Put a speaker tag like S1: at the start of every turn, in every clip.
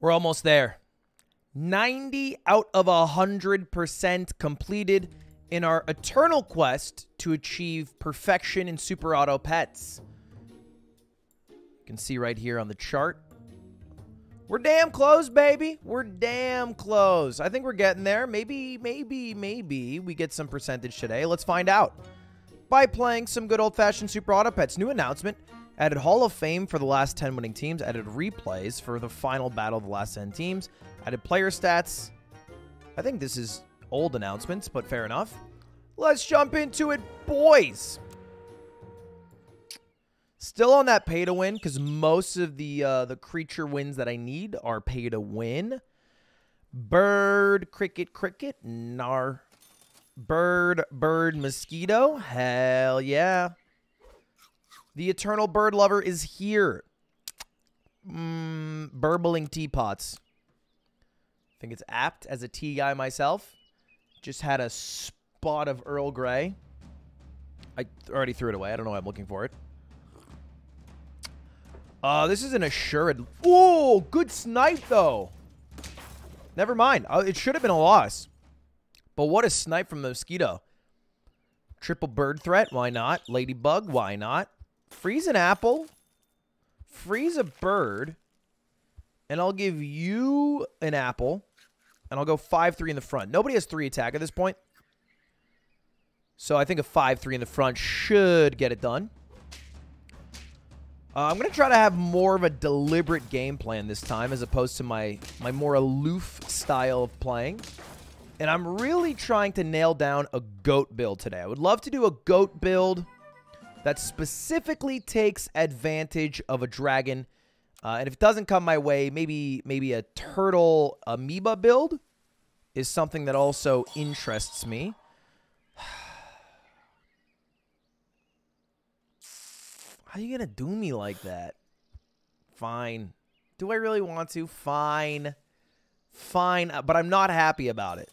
S1: We're almost there. 90 out of 100% completed in our eternal quest to achieve perfection in Super Auto Pets. You can see right here on the chart. We're damn close, baby. We're damn close. I think we're getting there. Maybe, maybe, maybe we get some percentage today. Let's find out. By playing some good old-fashioned Super Auto Pets. New announcement. Added Hall of Fame for the last 10 winning teams. Added replays for the final battle of the last 10 teams. Added player stats. I think this is old announcements, but fair enough. Let's jump into it, boys. Still on that pay to win because most of the uh, the creature wins that I need are pay to win. Bird, cricket, cricket, nar. Bird, bird, mosquito. Hell yeah. The eternal bird lover is here. Mm, burbling teapots. I think it's apt as a tea guy myself. Just had a spot of Earl Grey. I already threw it away. I don't know why I'm looking for it. Uh, this is an assured. Oh, good snipe, though. Never mind. Uh, it should have been a loss. But what a snipe from the Mosquito. Triple bird threat. Why not? Ladybug. Why not? Freeze an apple. Freeze a bird. And I'll give you an apple. And I'll go 5-3 in the front. Nobody has 3 attack at this point. So I think a 5-3 in the front should get it done. Uh, I'm going to try to have more of a deliberate game plan this time as opposed to my, my more aloof style of playing. And I'm really trying to nail down a goat build today. I would love to do a goat build that specifically takes advantage of a dragon. Uh, and if it doesn't come my way, maybe maybe a turtle amoeba build is something that also interests me. How are you going to do me like that? Fine. Do I really want to? Fine. Fine. But I'm not happy about it.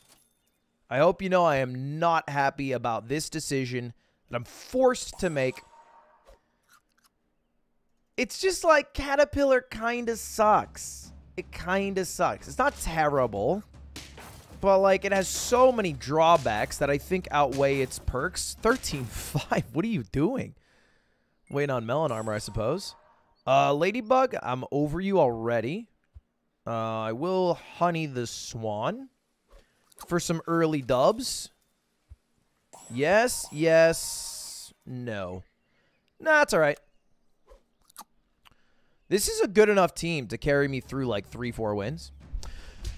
S1: I hope you know I am not happy about this decision that I'm forced to make. It's just like Caterpillar kind of sucks. It kind of sucks. It's not terrible. But, like, it has so many drawbacks that I think outweigh its perks. 13-5. What are you doing? Waiting on melon armor, I suppose. Uh, Ladybug, I'm over you already. Uh, I will honey the swan for some early dubs. Yes, yes, no. Nah, it's all right. This is a good enough team to carry me through like three, four wins.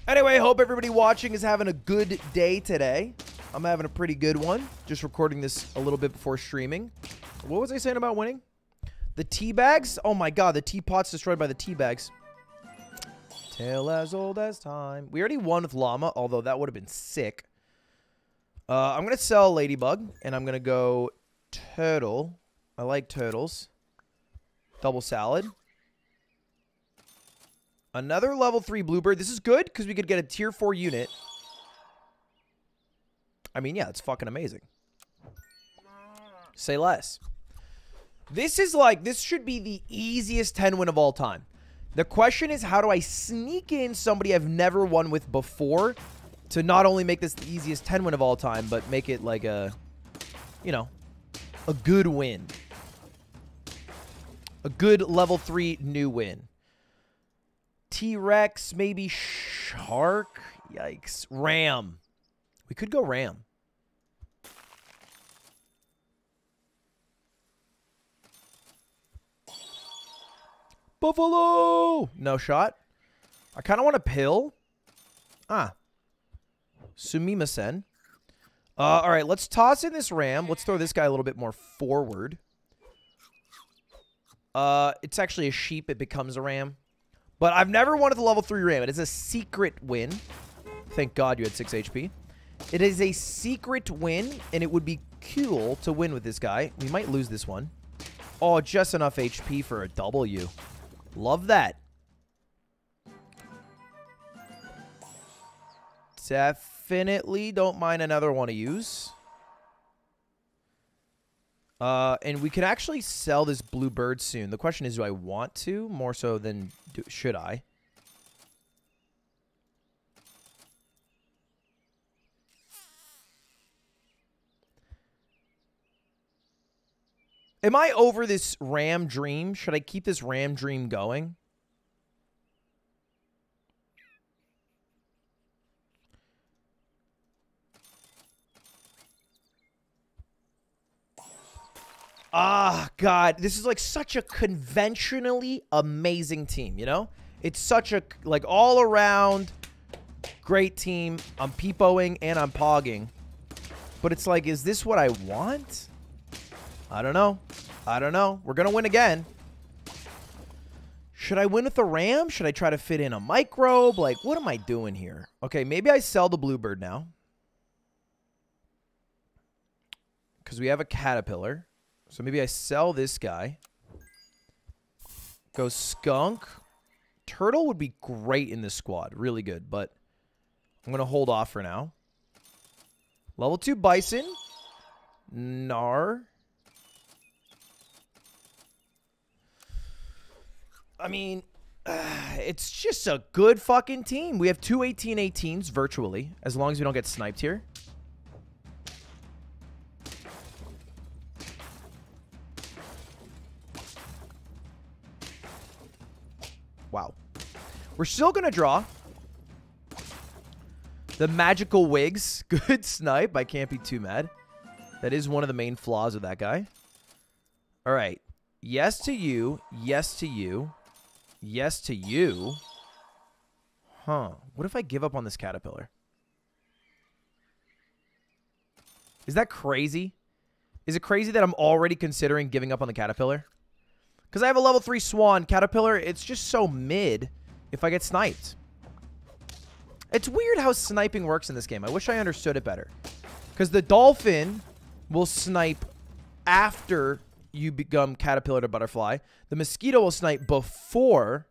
S1: Anyway, hope everybody watching is having a good day today. I'm having a pretty good one. Just recording this a little bit before streaming. What was I saying about winning? The tea bags? Oh my god, the teapot's destroyed by the tea bags. Tale as old as time. We already won with llama, although that would have been sick. Uh, I'm going to sell Ladybug, and I'm going to go Turtle. I like turtles. Double salad. Another level 3 Bluebird. This is good, because we could get a tier 4 unit. I mean, yeah, it's fucking amazing. Say less. This is like, this should be the easiest 10 win of all time. The question is, how do I sneak in somebody I've never won with before to not only make this the easiest 10 win of all time, but make it like a, you know, a good win. A good level 3 new win. T-Rex, maybe Shark. Yikes. Ram. We could go Ram. Buffalo! No shot. I kind of want a pill. Ah. Sumimasen. Uh, all right, let's toss in this ram. Let's throw this guy a little bit more forward. Uh, it's actually a sheep. It becomes a ram. But I've never won the level 3 ram. It is a secret win. Thank God you had 6 HP. It is a secret win, and it would be cool to win with this guy. We might lose this one. Oh, just enough HP for a W. Love that definitely don't mind another one to use. Uh, and we could actually sell this blue bird soon. The question is, do I want to? More so than do, should I? Am I over this ram dream? Should I keep this ram dream going? Ah, God, this is like such a conventionally amazing team, you know? It's such a, like, all around great team. I'm peepoing and I'm pogging. But it's like, is this what I want? I don't know. I don't know. We're going to win again. Should I win with the ram? Should I try to fit in a microbe? Like, what am I doing here? Okay, maybe I sell the bluebird now. Because we have a caterpillar. So maybe I sell this guy. Go skunk. Turtle would be great in this squad. Really good, but I'm going to hold off for now. Level 2 bison. Gnar. I mean, uh, it's just a good fucking team. We have two 18-18s virtually, as long as we don't get sniped here. We're still going to draw. The magical wigs. Good snipe. I can't be too mad. That is one of the main flaws of that guy. All right. Yes to you. Yes to you. Yes to you. Huh. What if I give up on this caterpillar? Is that crazy? Is it crazy that I'm already considering giving up on the caterpillar? Because I have a level 3 Swan. Caterpillar, it's just so mid if I get sniped. It's weird how sniping works in this game. I wish I understood it better. Because the Dolphin will snipe after you become Caterpillar to Butterfly. The Mosquito will snipe before.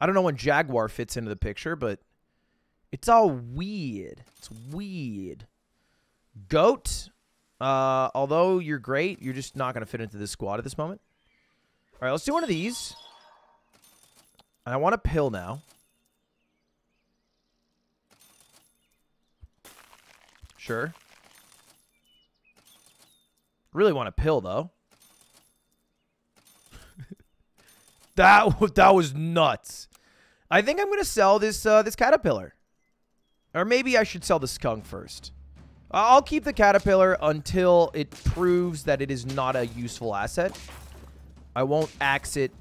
S1: I don't know when Jaguar fits into the picture, but it's all weird. It's weird. Goat. Uh, although you're great, you're just not going to fit into this squad at this moment. All right, let's do one of these. And I want a pill now. Sure. Really want a pill, though. that, that was nuts. I think I'm going to sell this uh, this caterpillar. Or maybe I should sell the skunk first. I'll keep the caterpillar until it proves that it is not a useful asset. I won't axe it.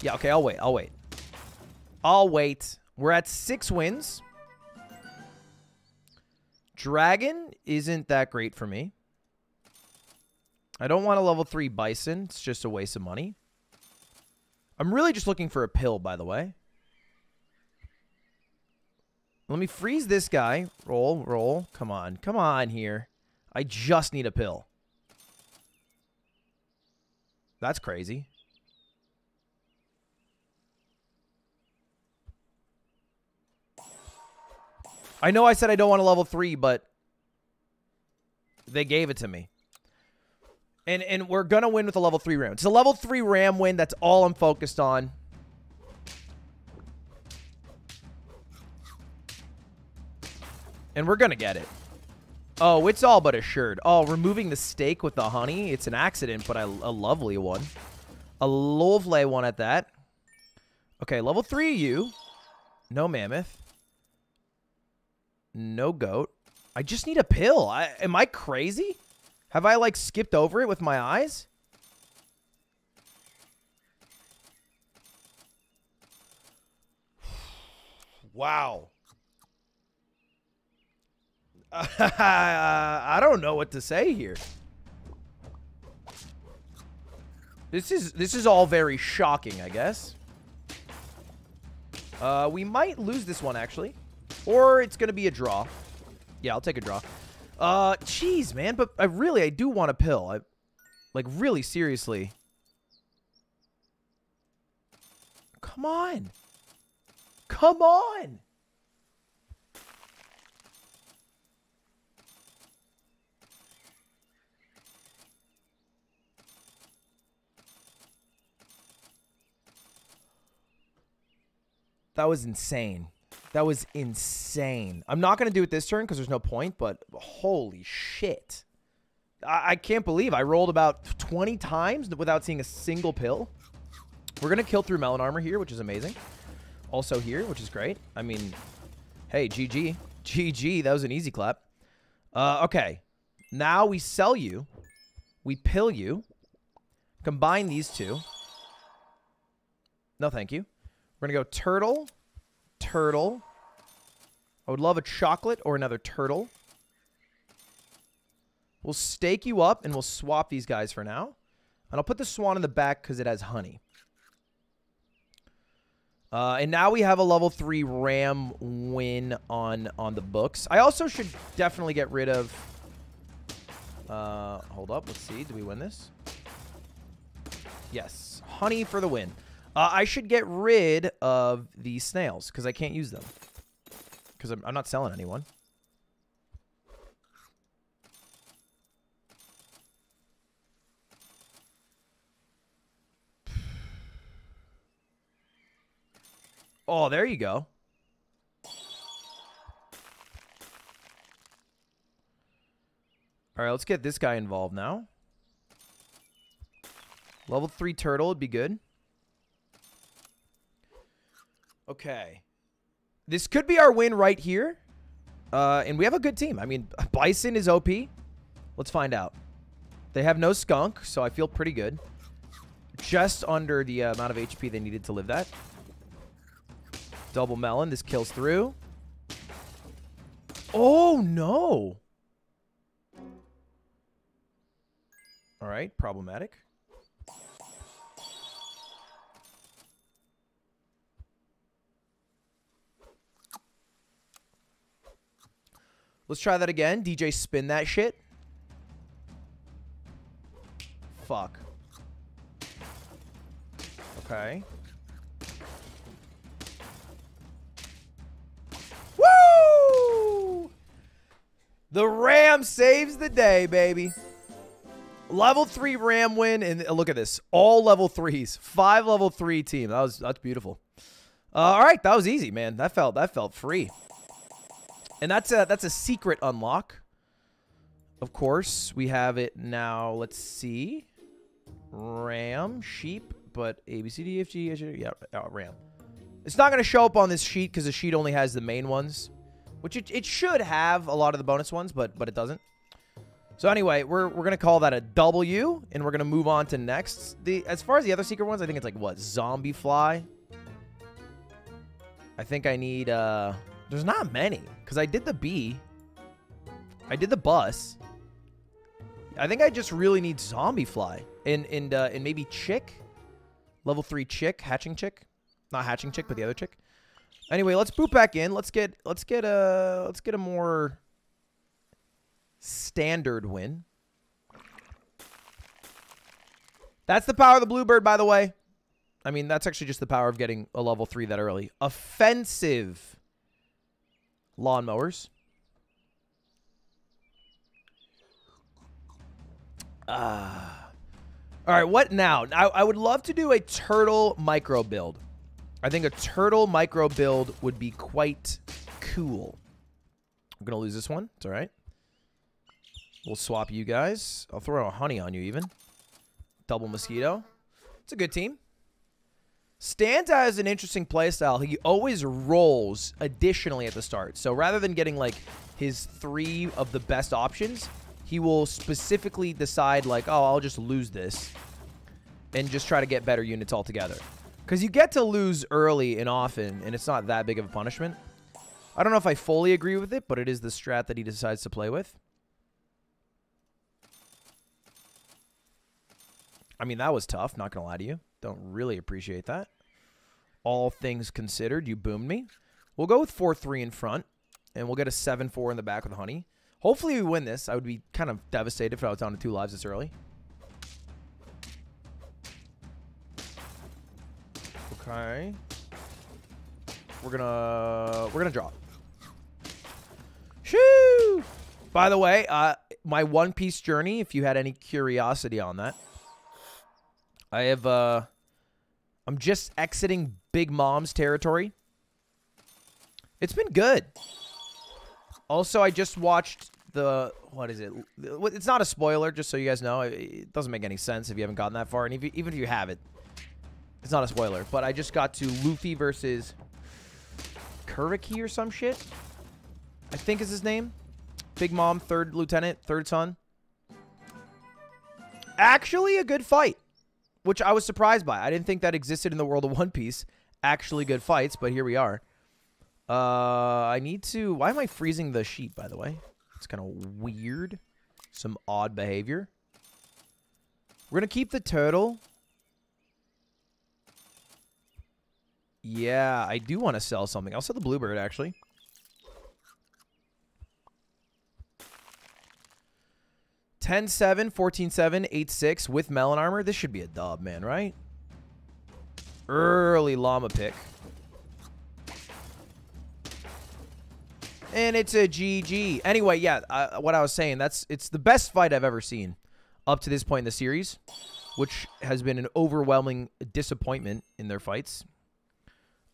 S1: Yeah, okay, I'll wait. I'll wait. I'll wait. We're at six wins. Dragon isn't that great for me. I don't want a level 3 Bison. It's just a waste of money. I'm really just looking for a pill, by the way. Let me freeze this guy. Roll, roll. Come on. Come on here. I just need a pill. That's crazy. I know I said I don't want a level 3, but they gave it to me. And and we're going to win with a level 3 ram. It's a level 3 ram win. That's all I'm focused on. And we're going to get it. Oh, it's all but assured. Oh, removing the steak with the honey. It's an accident, but a, a lovely one. A lovely one at that. Okay, level 3 you. No mammoth. No goat. I just need a pill. I, am I crazy? Have I, like, skipped over it with my eyes? Wow. I don't know what to say here. This is this is all very shocking, I guess. Uh, we might lose this one, actually. Or it's going to be a draw. Yeah, I'll take a draw. Uh, jeez, man. But I really, I do want a pill. I, like, really, seriously. Come on. Come on. That was insane. That was insane. I'm not going to do it this turn because there's no point, but holy shit. I, I can't believe I rolled about 20 times without seeing a single pill. We're going to kill through melon armor here, which is amazing. Also here, which is great. I mean, hey, GG. GG, that was an easy clap. Uh, okay. Now we sell you. We pill you. Combine these two. No, thank you. We're going to go turtle, turtle. I would love a chocolate or another turtle. We'll stake you up and we'll swap these guys for now. And I'll put the swan in the back because it has honey. Uh, and now we have a level 3 ram win on, on the books. I also should definitely get rid of... Uh, hold up. Let's see. Do we win this? Yes. Honey for the win. Uh, I should get rid of the snails because I can't use them. Because I'm, I'm not selling anyone. Oh, there you go. All right, let's get this guy involved now. Level 3 turtle would be good. Okay. This could be our win right here. Uh, and we have a good team. I mean, Bison is OP. Let's find out. They have no skunk, so I feel pretty good. Just under the uh, amount of HP they needed to live that. Double melon. This kills through. Oh, no. All right. Problematic. Let's try that again. DJ, spin that shit. Fuck. Okay. Woo! The Ram saves the day, baby. Level 3 Ram win, and look at this. All level 3s. Five level 3 team. That was That's beautiful. Uh, all right, that was easy, man. That felt that felt free. And that's a that's a secret unlock. Of course, we have it now. Let's see. Ram, sheep, but A, B, C, D, F, G, yeah, oh, Ram. It's not going to show up on this sheet because the sheet only has the main ones, which it, it should have a lot of the bonus ones, but but it doesn't. So anyway, we're, we're going to call that a W, and we're going to move on to next. The As far as the other secret ones, I think it's like, what, Zombie Fly? I think I need, uh... There's not many. Because I did the bee. I did the bus. I think I just really need zombie fly. And and uh, and maybe chick. Level 3 chick. Hatching chick. Not hatching chick, but the other chick. Anyway, let's boot back in. Let's get let's get a let's get a more standard win. That's the power of the Bluebird, by the way. I mean, that's actually just the power of getting a level 3 that early. Offensive lawnmowers. Ah. Uh, all right, what now? I, I would love to do a turtle micro build. I think a turtle micro build would be quite cool. I'm going to lose this one. It's all right. We'll swap you guys. I'll throw a honey on you even. Double mosquito. It's a good team. Stanza has an interesting playstyle. He always rolls additionally at the start. So rather than getting like his three of the best options, he will specifically decide like, oh, I'll just lose this and just try to get better units altogether. Because you get to lose early and often, and it's not that big of a punishment. I don't know if I fully agree with it, but it is the strat that he decides to play with. I mean, that was tough, not going to lie to you. Don't really appreciate that. All things considered, you boomed me. We'll go with 4-3 in front, and we'll get a 7-4 in the back with Honey. Hopefully we win this. I would be kind of devastated if I was down to two lives this early. Okay. We're gonna we're gonna draw. Shoo! By the way, uh, my One Piece journey. If you had any curiosity on that, I have, uh, I'm just exiting Big Mom's territory. It's been good. Also, I just watched the what is it? It's not a spoiler, just so you guys know. It doesn't make any sense if you haven't gotten that far, and if you, even if you have it, it's not a spoiler. But I just got to Luffy versus Kuriki or some shit. I think is his name. Big Mom, third lieutenant, third son. Actually, a good fight, which I was surprised by. I didn't think that existed in the world of One Piece. Actually, good fights, but here we are. Uh, I need to. Why am I freezing the sheep? By the way, it's kind of weird. Some odd behavior. We're gonna keep the turtle. Yeah, I do want to sell something. I'll sell the bluebird actually. Ten seven, fourteen seven, eight six with melon armor. This should be a dub, man, right? Early llama pick. And it's a GG. Anyway, yeah, uh, what I was saying, that's it's the best fight I've ever seen up to this point in the series, which has been an overwhelming disappointment in their fights.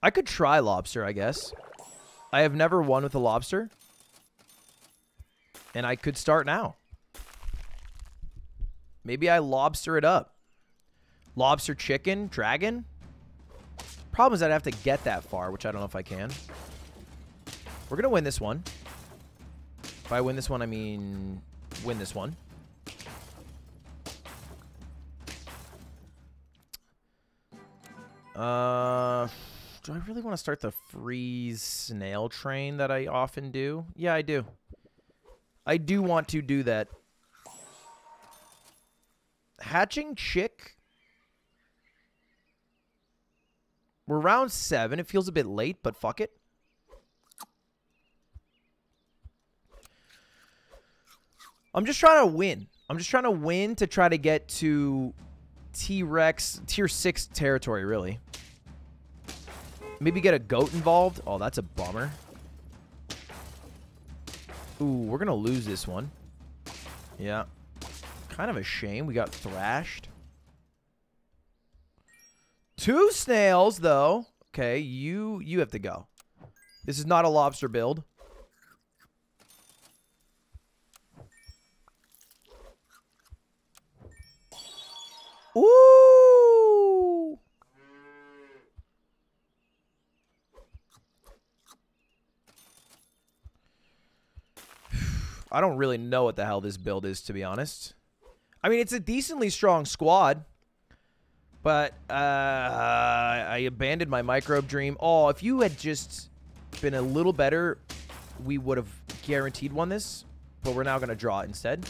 S1: I could try lobster, I guess. I have never won with a lobster. And I could start now. Maybe I lobster it up. Lobster chicken, dragon. Problem is I'd have to get that far, which I don't know if I can. We're going to win this one. If I win this one, I mean win this one. Uh, do I really want to start the freeze snail train that I often do? Yeah, I do. I do want to do that. Hatching chick. We're round seven. It feels a bit late, but fuck it. I'm just trying to win. I'm just trying to win to try to get to T-Rex, tier 6 territory, really. Maybe get a goat involved. Oh, that's a bummer. Ooh, we're going to lose this one. Yeah. Kind of a shame. We got thrashed. Two snails, though. Okay, you you have to go. This is not a lobster build. Ooh! I don't really know what the hell this build is, to be honest. I mean, it's a decently strong squad. But uh, I abandoned my microbe dream. Oh, if you had just been a little better, we would have guaranteed won this. But we're now going to draw it instead.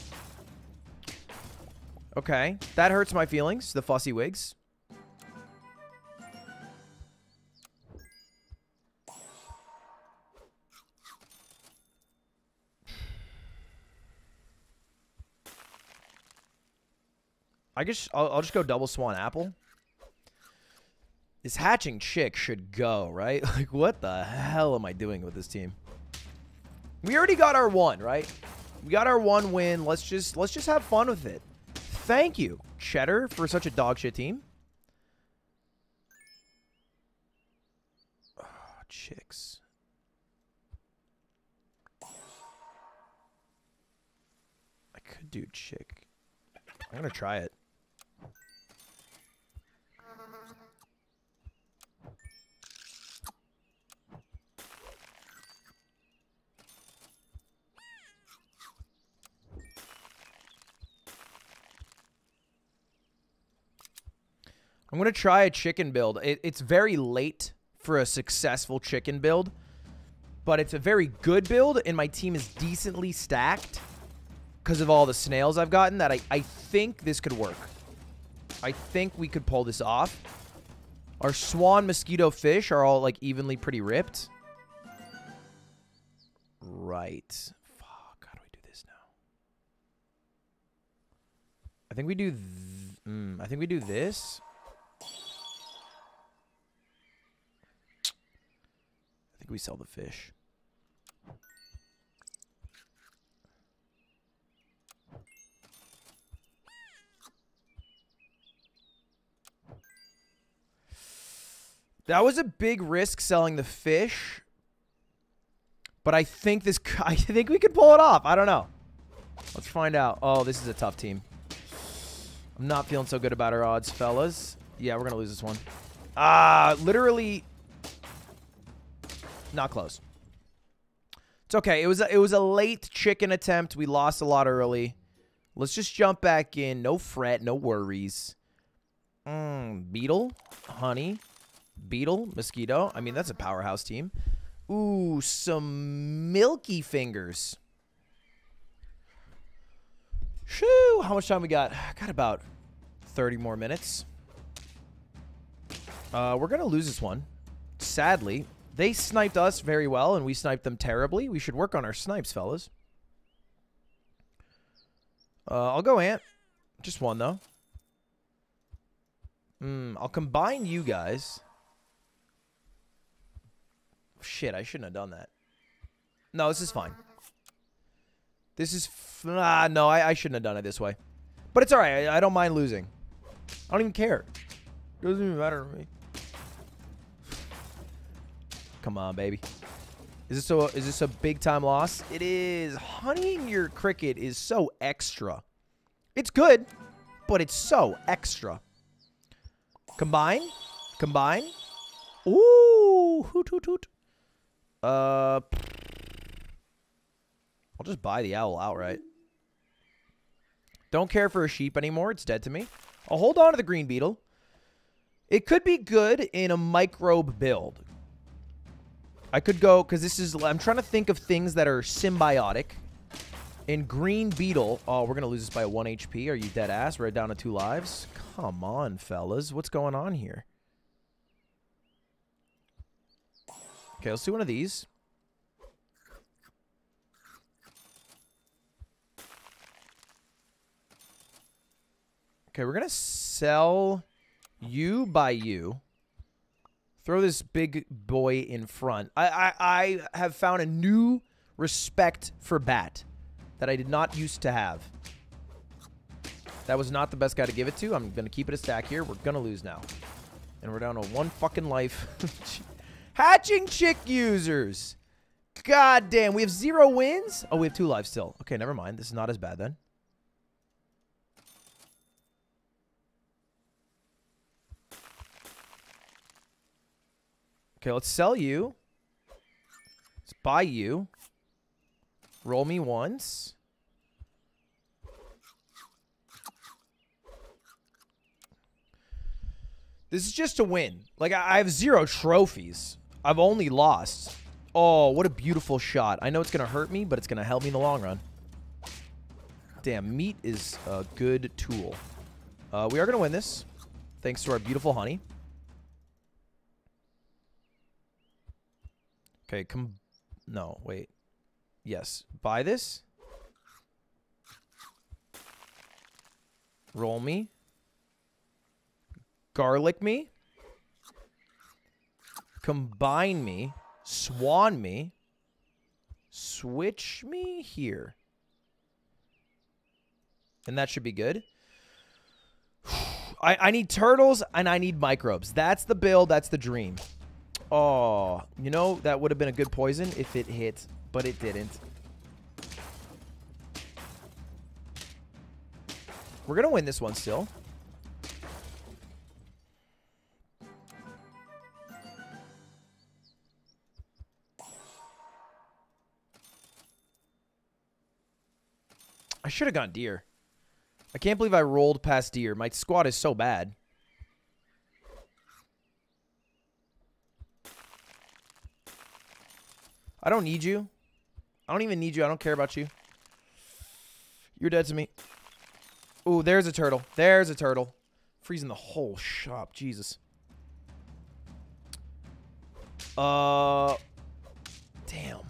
S1: Okay. That hurts my feelings, the fussy wigs. I guess I'll, I'll, just go double swan apple. This hatching chick should go, right? Like, what the hell am I doing with this team? We already got our one, right? We got our one win. Let's just let's just have fun with it. Thank you, Cheddar, for such a dog shit team. Oh, chicks. I could do chick. I'm gonna try it. I'm going to try a chicken build. It, it's very late for a successful chicken build, but it's a very good build, and my team is decently stacked because of all the snails I've gotten that I, I think this could work. I think we could pull this off. Our swan mosquito fish are all like evenly pretty ripped. Right. Fuck, how do we do this now? I think we do... Mm, I think we do this. We sell the fish? That was a big risk selling the fish. But I think this I think we could pull it off. I don't know. Let's find out. Oh, this is a tough team. I'm not feeling so good about our odds, fellas. Yeah, we're going to lose this one. Ah, uh, literally not close. It's okay. It was a, it was a late chicken attempt. We lost a lot early. Let's just jump back in. No fret, no worries. Mm, beetle, honey, beetle, mosquito. I mean, that's a powerhouse team. Ooh, some milky fingers. Shoo! How much time we got? Got about 30 more minutes. Uh, we're going to lose this one. Sadly, they sniped us very well, and we sniped them terribly. We should work on our snipes, fellas. Uh, I'll go Ant. Just one, though. Hmm, I'll combine you guys. Shit, I shouldn't have done that. No, this is fine. This is... Ah, no, I, I shouldn't have done it this way. But it's alright. I, I don't mind losing. I don't even care. It doesn't even matter to me. Come on, baby. Is this a is this a big time loss? It is. Honeying your cricket is so extra. It's good, but it's so extra. Combine, combine. Ooh, hoot hoot hoot. Uh, I'll just buy the owl outright. Don't care for a sheep anymore. It's dead to me. I'll hold on to the green beetle. It could be good in a microbe build. I could go, because this is, I'm trying to think of things that are symbiotic. In Green Beetle, oh, we're going to lose this by 1 HP. Are you dead ass? We're down to two lives. Come on, fellas. What's going on here? Okay, let's do one of these. Okay, we're going to sell you by you. Throw this big boy in front. I, I, I have found a new respect for Bat that I did not used to have. That was not the best guy to give it to. I'm going to keep it a stack here. We're going to lose now. And we're down to one fucking life. Hatching chick users. God damn. We have zero wins? Oh, we have two lives still. Okay, never mind. This is not as bad then. Okay, let's sell you. Let's buy you. Roll me once. This is just a win. Like, I have zero trophies. I've only lost. Oh, what a beautiful shot. I know it's going to hurt me, but it's going to help me in the long run. Damn, meat is a good tool. Uh, we are going to win this, thanks to our beautiful honey. Okay, come... No, wait. Yes. Buy this. Roll me. Garlic me. Combine me. Swan me. Switch me here. And that should be good. I, I need turtles and I need microbes. That's the build. That's the dream. Oh, you know, that would have been a good poison if it hit, but it didn't. We're going to win this one still. I should have gone deer. I can't believe I rolled past deer. My squad is so bad. I don't need you. I don't even need you. I don't care about you. You're dead to me. Ooh, there's a turtle. There's a turtle. Freezing the whole shop. Jesus. Uh, damn.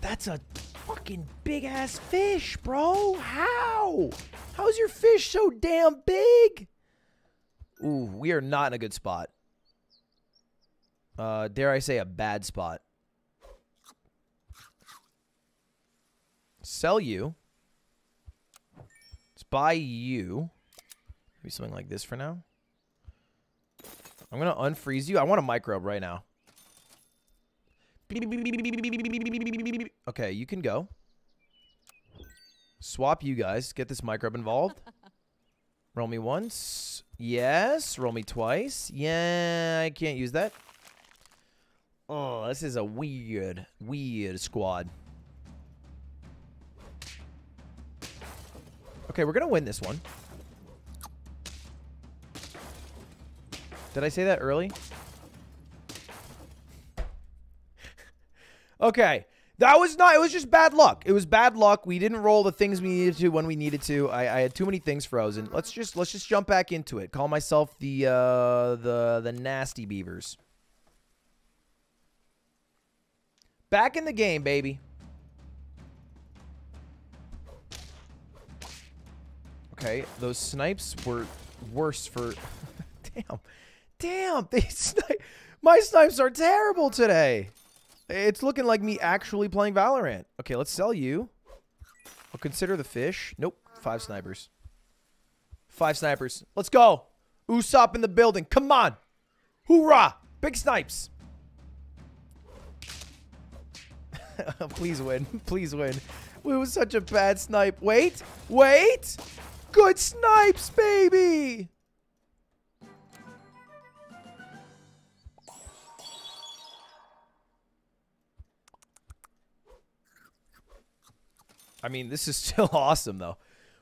S1: That's a fucking big ass fish, bro. How? How's your fish so damn big? Ooh, we are not in a good spot. Uh, dare I say a bad spot. Sell you. Let's buy you. Maybe something like this for now. I'm going to unfreeze you. I want a microbe right now. Okay, you can go. Swap you guys. Get this microbe involved. roll me once. Yes. Roll me twice. Yeah, I can't use that. Oh, this is a weird, weird squad. Okay, we're going to win this one. Did I say that early? okay. That was not, it was just bad luck. It was bad luck. We didn't roll the things we needed to when we needed to. I, I had too many things frozen. Let's just, let's just jump back into it. Call myself the, uh, the, the nasty beavers. Back in the game, baby. Okay, those snipes were worse for... Damn. Damn, they snipe. My snipes are terrible today. It's looking like me actually playing Valorant. Okay, let's sell you. I'll consider the fish. Nope, five snipers. Five snipers. Let's go. Usopp in the building. Come on. Hoorah. Big snipes. Please win. Please win. It was such a bad snipe. Wait. Wait. Good snipes, baby. I mean, this is still awesome, though.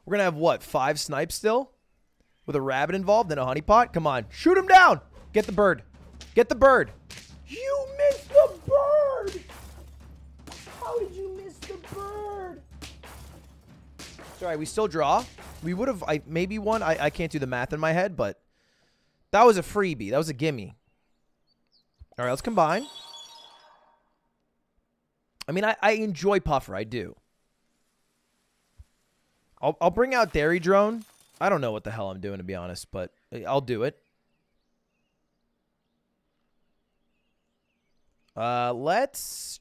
S1: We're going to have, what, five snipes still? With a rabbit involved and a honeypot? Come on. Shoot him down. Get the bird. Get the bird. You missed the bird. How did you miss the bird? Sorry, we still draw. We would have, I maybe won. I, I can't do the math in my head, but that was a freebie. That was a gimme. All right, let's combine. I mean, I, I enjoy Puffer. I do. I'll, I'll bring out Dairy Drone. I don't know what the hell I'm doing, to be honest, but I'll do it. Uh, let's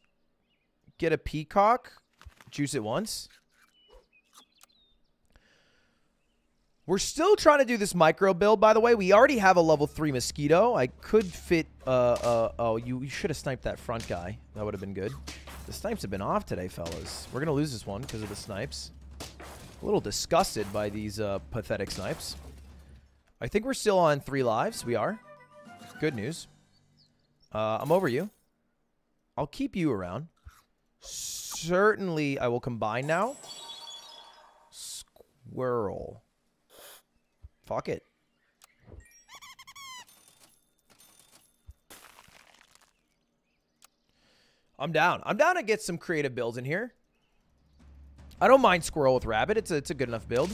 S1: get a Peacock. Juice it once. We're still trying to do this micro build, by the way. We already have a level 3 Mosquito. I could fit... Uh, uh, oh, you, you should have sniped that front guy. That would have been good. The snipes have been off today, fellas. We're going to lose this one because of the snipes. A little disgusted by these uh, pathetic snipes. I think we're still on three lives. We are. Good news. Uh, I'm over you. I'll keep you around. Certainly, I will combine now. Squirrel. Fuck it. I'm down. I'm down to get some creative builds in here. I don't mind Squirrel with Rabbit. It's a, it's a good enough build.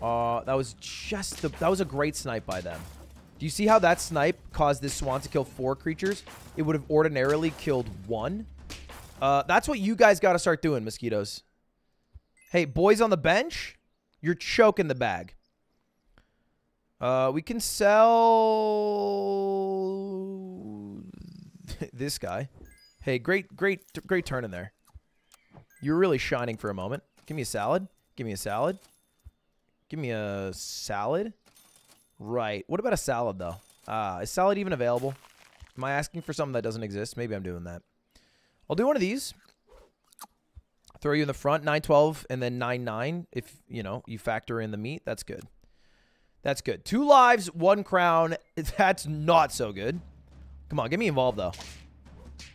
S1: Uh, that was just the, that was a great snipe by them. Do you see how that snipe caused this swan to kill four creatures? It would have ordinarily killed one. Uh, that's what you guys got to start doing, mosquitoes. Hey, boys on the bench, you're choking the bag. Uh, we can sell this guy. Hey, great, great, great turn in there. You're really shining for a moment. Give me a salad. Give me a salad. Give me a salad. Right. What about a salad, though? Uh, is salad even available? Am I asking for something that doesn't exist? Maybe I'm doing that. I'll do one of these. Throw you in the front, 912, and then 99. If, you know, you factor in the meat, that's good. That's good. Two lives, one crown. That's not so good. Come on, get me involved, though.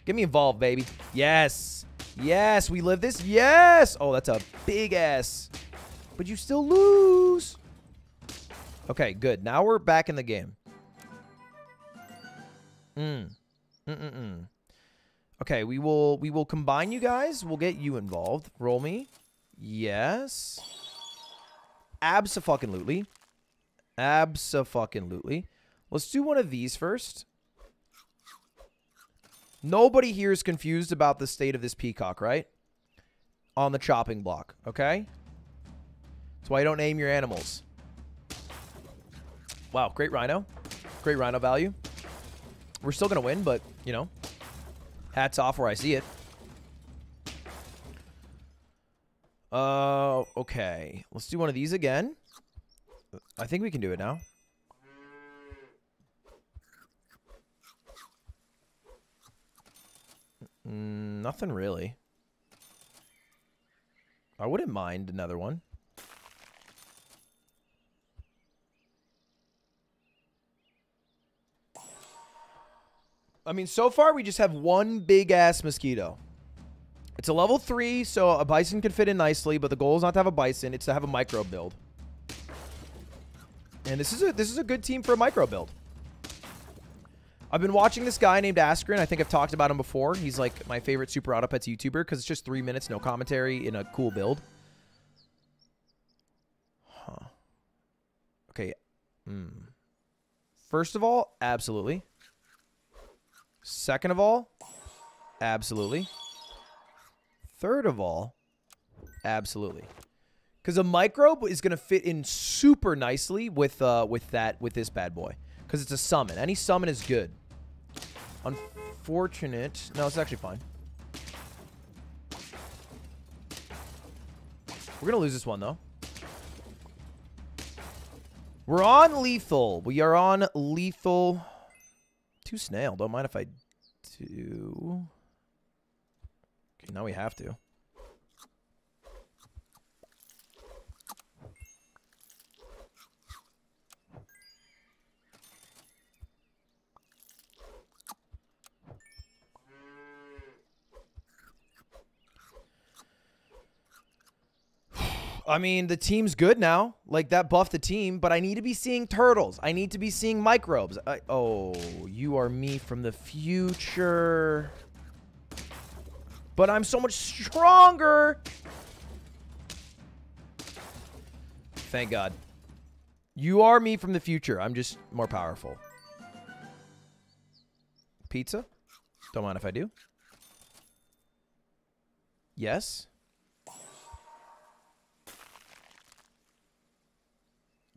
S1: Get me involved, baby. Yes. Yes, we live this. Yes. Oh, that's a big ass. But you still lose. Okay, good. Now we're back in the game. Mm. Mm-mm-mm. Okay, we will we will combine you guys. We'll get you involved. Roll me. Yes. Abso-fucking-lutely. Abso-fucking-lutely. Let's do one of these first. Nobody here is confused about the state of this peacock, right? On the chopping block, okay? That's why you don't name your animals. Wow, great rhino. Great rhino value. We're still going to win, but, you know, hats off where I see it. Uh, okay. Let's do one of these again. I think we can do it now. Mm, nothing really. I wouldn't mind another one. I mean, so far we just have one big ass mosquito. It's a level three, so a bison can fit in nicely, but the goal is not to have a bison, it's to have a micro build. And this is a this is a good team for a micro build. I've been watching this guy named Askren. I think I've talked about him before. He's like my favorite Super Auto Pets YouTuber because it's just three minutes, no commentary, in a cool build. Huh. Okay. Hmm. First of all, absolutely. Second of all, absolutely. Third of all, absolutely. Because a microbe is going to fit in super nicely with uh, with that with this bad boy. Because it's a summon. Any summon is good. Unfortunate. No, it's actually fine. We're going to lose this one, though. We're on lethal. We are on lethal. Two snail. Don't mind if I do. Okay, now we have to. I mean, the team's good now. Like, that buffed the team, but I need to be seeing turtles. I need to be seeing microbes. I, oh, you are me from the future. But I'm so much stronger. Thank God. You are me from the future. I'm just more powerful. Pizza? Don't mind if I do. Yes.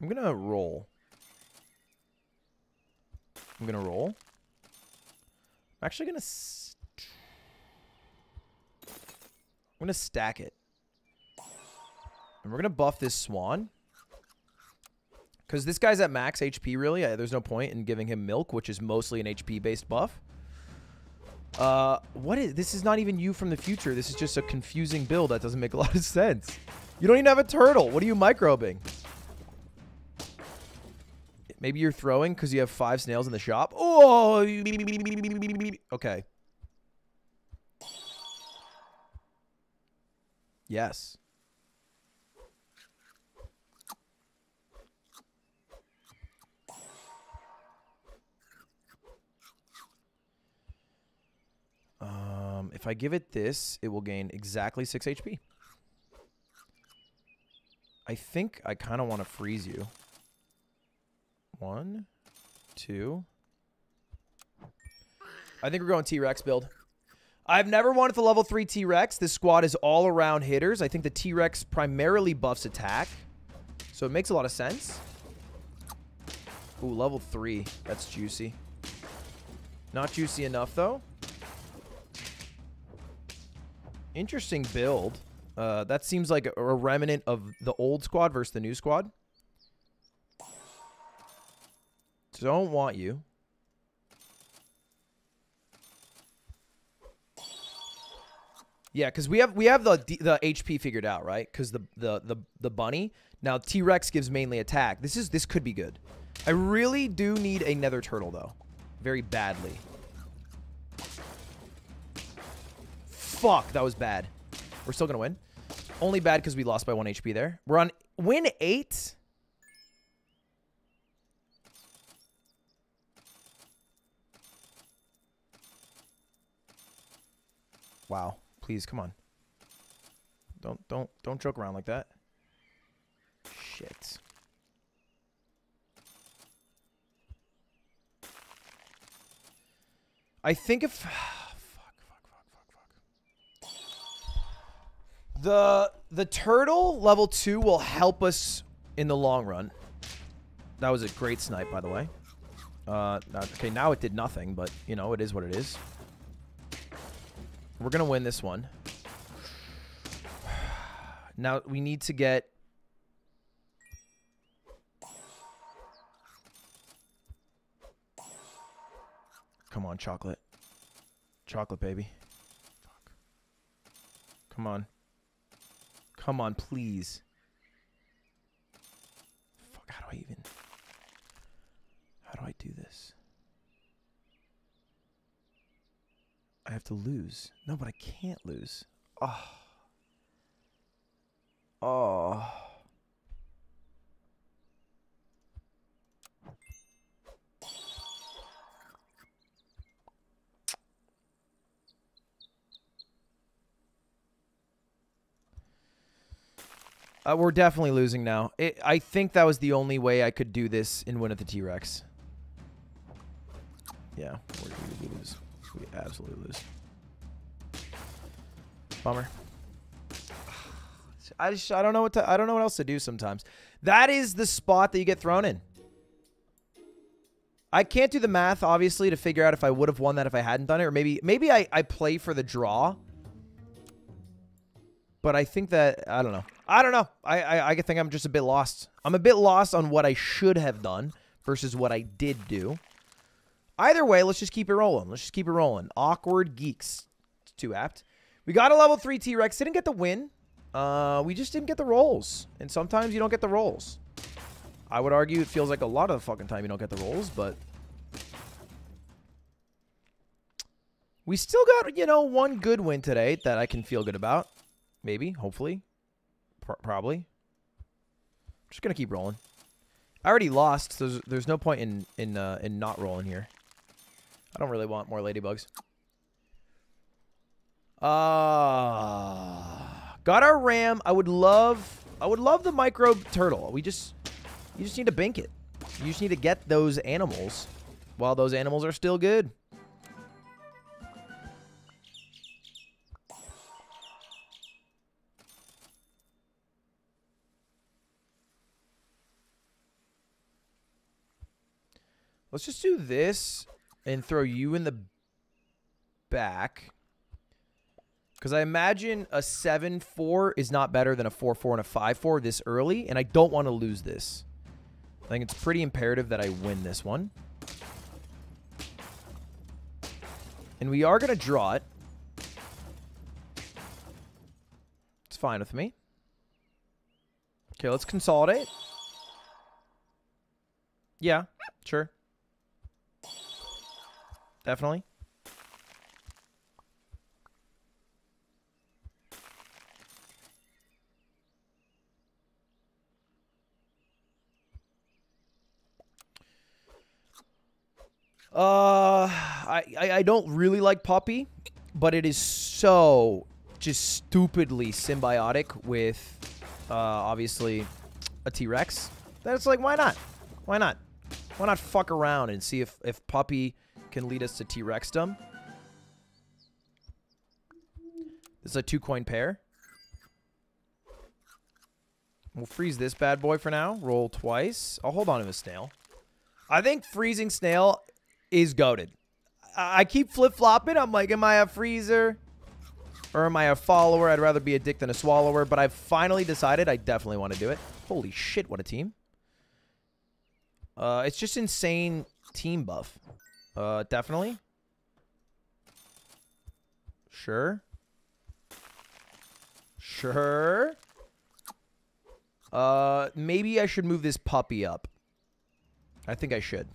S1: I'm to roll. I'm to roll. I'm actually going to... I'm to stack it. And we're to buff this Swan. Because this guy's at max HP, really. I, there's no point in giving him Milk, which is mostly an HP-based buff. Uh, what is... This is not even you from the future. This is just a confusing build that doesn't make a lot of sense. You don't even have a turtle. What are you microbing? Maybe you're throwing because you have five snails in the shop. Oh, okay. Yes. Um, if I give it this, it will gain exactly 6 HP. I think I kind of want to freeze you. One, two. I think we're going T-Rex build. I've never wanted the level 3 T-Rex. This squad is all around hitters. I think the T-Rex primarily buffs attack. So it makes a lot of sense. Ooh, level 3. That's juicy. Not juicy enough, though. Interesting build. Uh, that seems like a remnant of the old squad versus the new squad. Don't want you. Yeah, because we have we have the the HP figured out, right? Because the, the the the bunny now T Rex gives mainly attack. This is this could be good. I really do need a Nether turtle though, very badly. Fuck, that was bad. We're still gonna win. Only bad because we lost by one HP there. We're on win eight. Wow. Please, come on. Don't don't don't joke around like that. Shit. I think if fuck, fuck, fuck, fuck, fuck. The the turtle level 2 will help us in the long run. That was a great snipe, by the way. Uh, okay, now it did nothing, but, you know, it is what it is. We're going to win this one. Now, we need to get... Come on, chocolate. Chocolate, baby. Fuck. Come on. Come on, please. Fuck, how do I even... How do I do this? I have to lose. No, but I can't lose. Oh. Oh. Uh, we're definitely losing now. It, I think that was the only way I could do this and win at the T-Rex. Yeah, we lose. We absolutely lose. Bummer. I just I don't know what to I don't know what else to do sometimes. That is the spot that you get thrown in. I can't do the math obviously to figure out if I would have won that if I hadn't done it or maybe maybe I I play for the draw. But I think that I don't know. I don't know. I I, I think I'm just a bit lost. I'm a bit lost on what I should have done versus what I did do. Either way, let's just keep it rolling. Let's just keep it rolling. Awkward geeks. It's too apt. We got a level 3 T-Rex. Didn't get the win. Uh, we just didn't get the rolls. And sometimes you don't get the rolls. I would argue it feels like a lot of the fucking time you don't get the rolls, but... We still got, you know, one good win today that I can feel good about. Maybe, hopefully. Pro probably. Just gonna keep rolling. I already lost, so there's, there's no point in in uh, in not rolling here. I don't really want more ladybugs. Uh, got our ram. I would love I would love the microbe turtle. We just you just need to bink it. You just need to get those animals while those animals are still good. Let's just do this and throw you in the back. Because I imagine a 7-4 is not better than a 4-4 and a 5-4 this early, and I don't want to lose this. I think it's pretty imperative that I win this one. And we are going to draw it. It's fine with me. Okay, let's consolidate. Yeah, sure. Definitely. Uh, I, I, I don't really like Puppy, but it is so just stupidly symbiotic with, uh, obviously, a T-Rex. That's like, why not? Why not? Why not fuck around and see if, if Puppy can lead us to T-Rexdom. This is a two-coin pair. We'll freeze this bad boy for now. Roll twice. I'll hold on to the snail. I think freezing snail is goaded. I keep flip-flopping. I'm like, am I a freezer? Or am I a follower? I'd rather be a dick than a swallower. But I've finally decided I definitely want to do it. Holy shit, what a team. Uh, it's just insane team buff. Uh, definitely. Sure. Sure. Uh, maybe I should move this puppy up. I think I should.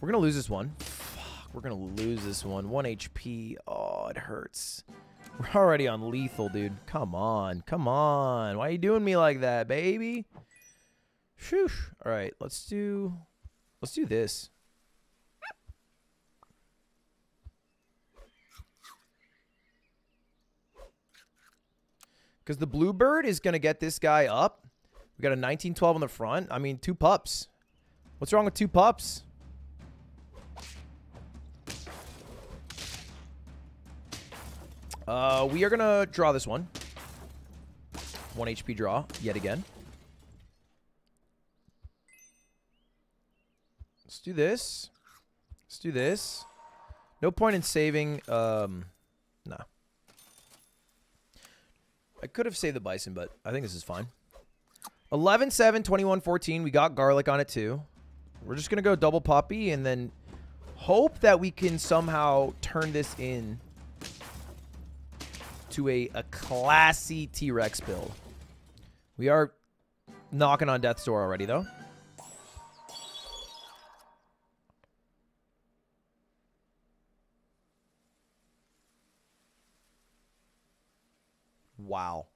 S1: We're going to lose this one. Fuck, we're going to lose this one. 1 HP. Oh, it hurts. We're already on lethal, dude. Come on. Come on. Why are you doing me like that, baby? Phew. All right, let's do... Let's do this. Because the Bluebird is going to get this guy up. We got a 1912 on the front. I mean, two pups. What's wrong with two pups? Uh, we are going to draw this one. One HP draw, yet again. Let's do this. Let's do this. No point in saving. Um, no. I could have saved the Bison, but I think this is fine. 11, 7, 21, 14. We got garlic on it, too. We're just going to go double poppy and then Hope that we can somehow turn this in to a, a classy T-Rex build. We are knocking on death's door already, though. Wow.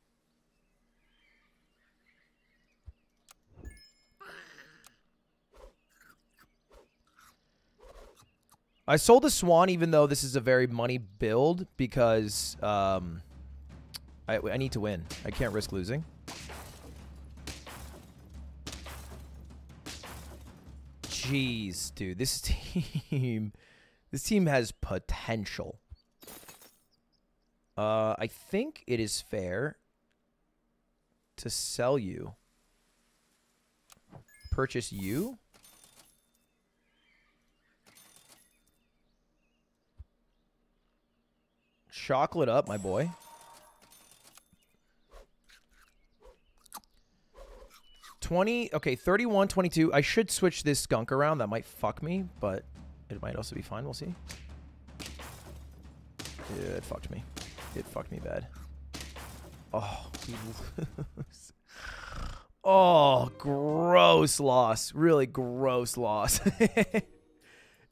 S1: I sold the Swan even though this is a very money build because um, I, I need to win. I can't risk losing. Jeez, dude. This team... This team has potential. Uh, I think it is fair to sell you. Purchase you? Chocolate up, my boy. Twenty, okay, 31, 22. I should switch this skunk around. That might fuck me, but it might also be fine. We'll see. Yeah, it fucked me. It fucked me bad. Oh, oh, gross loss. Really gross loss. it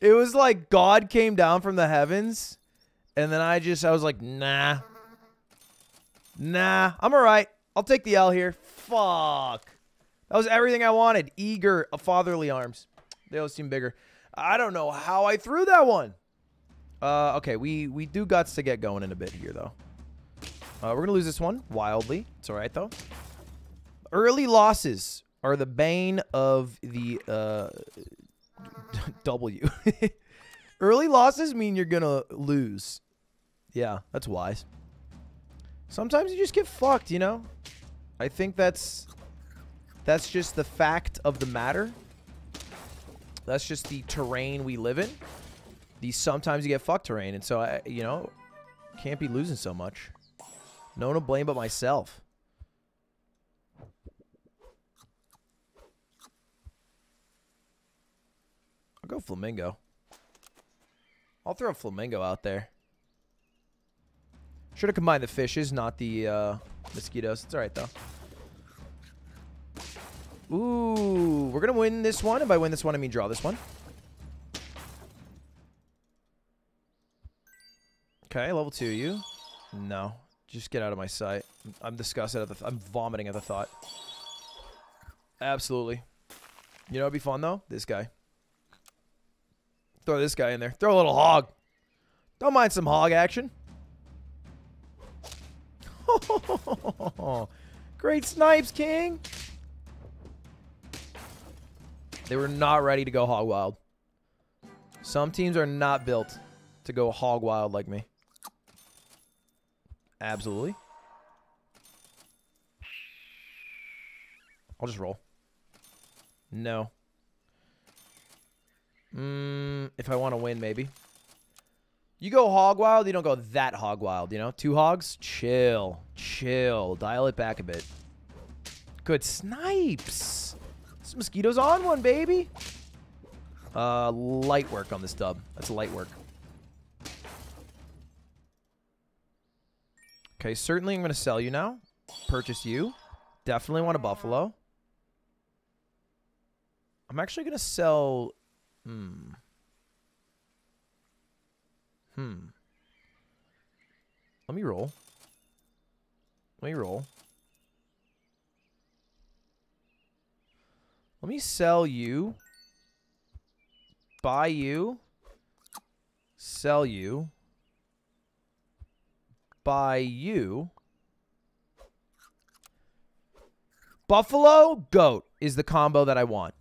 S1: was like God came down from the heavens and then I just, I was like, nah. Nah, I'm all right. I'll take the L here. Fuck. That was everything I wanted. Eager, a fatherly arms. They all seem bigger. I don't know how I threw that one. Uh, okay, we, we do guts to get going in a bit here, though. Uh, we're going to lose this one wildly. It's all right, though. Early losses are the bane of the uh, W. Early losses mean you're going to lose. Yeah, that's wise. Sometimes you just get fucked, you know? I think that's that's just the fact of the matter. That's just the terrain we live in. These sometimes you get fucked terrain, and so I, you know, can't be losing so much. No one to blame but myself. I'll go flamingo. I'll throw a flamingo out there. Should have combined the fishes, not the uh, mosquitoes. It's alright, though. Ooh, we're going to win this one. And by win this one, I mean draw this one. Okay, level two, you. No, just get out of my sight. I'm disgusted at the. I'm vomiting at the thought. Absolutely. You know, it'd be fun though. This guy. Throw this guy in there. Throw a little hog. Don't mind some hog action. Great snipes, King. They were not ready to go hog wild. Some teams are not built to go hog wild like me. Absolutely. I'll just roll. No. Mm, if I want to win, maybe. You go hog wild, you don't go that hog wild, you know? Two hogs? Chill. Chill. Dial it back a bit. Good snipes. This mosquito's on one, baby. Uh, light work on this dub. That's light work. Okay, certainly I'm going to sell you now. Purchase you. Definitely want a buffalo. I'm actually going to sell... Hmm. Hmm. Let me roll. Let me roll. Let me sell you. Buy you. Sell you Buy you. Buffalo, goat is the combo that I want.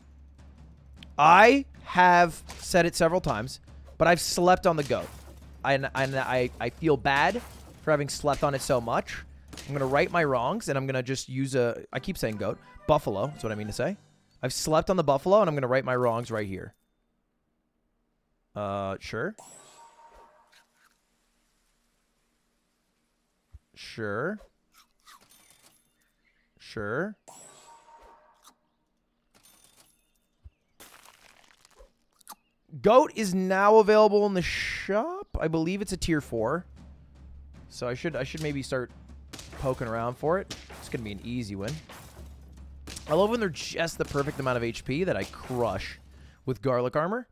S1: I have said it several times, but I've slept on the goat. And, and I, I feel bad for having slept on it so much. I'm going to right my wrongs, and I'm going to just use a... I keep saying goat. Buffalo, that's what I mean to say. I've slept on the buffalo, and I'm going to right my wrongs right here. Uh, sure. Sure. Sure. Goat is now available in the shop. I believe it's a tier four. So I should I should maybe start poking around for it. It's gonna be an easy win. I love when they're just the perfect amount of HP that I crush with garlic armor.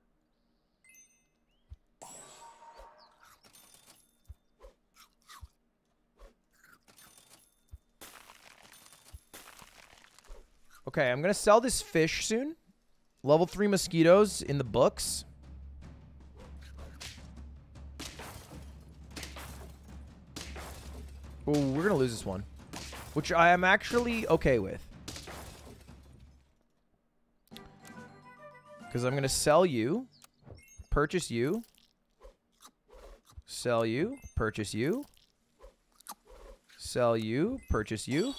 S1: Okay, I'm going to sell this fish soon. Level 3 mosquitoes in the books. Oh, we're going to lose this one. Which I am actually okay with. Because I'm going to sell you. Purchase you. Sell you. Purchase you. Sell you. Purchase you.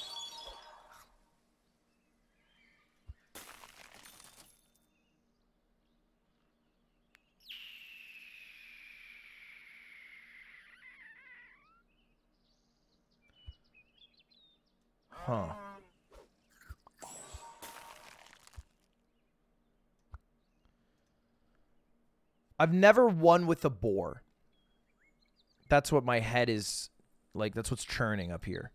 S1: Huh. I've never won with a boar. That's what my head is like. That's what's churning up here.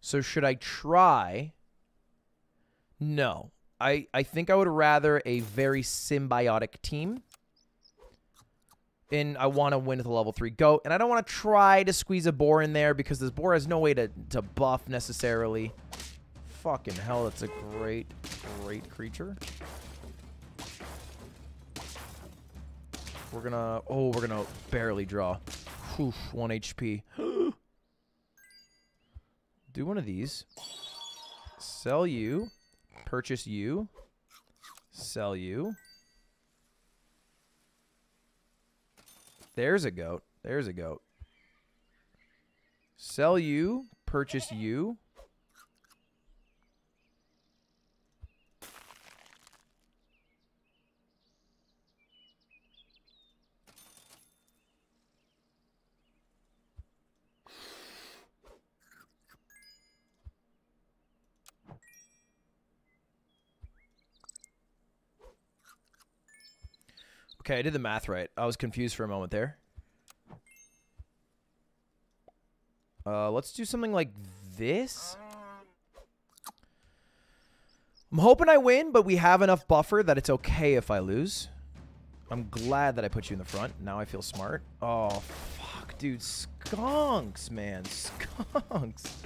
S1: So should I try? No. I, I think I would rather a very symbiotic team and I want to win with a level 3 goat. And I don't want to try to squeeze a boar in there because this boar has no way to, to buff necessarily. Fucking hell, that's a great, great creature. We're gonna... Oh, we're gonna barely draw. Oof, 1 HP. Do one of these. Sell you. Purchase you. Sell you. There's a goat. There's a goat. Sell you. Purchase you. Okay, I did the math right. I was confused for a moment there. Uh, let's do something like this. I'm hoping I win, but we have enough buffer that it's okay if I lose. I'm glad that I put you in the front. Now I feel smart. Oh, fuck, dude. Skunks, man. Skunks.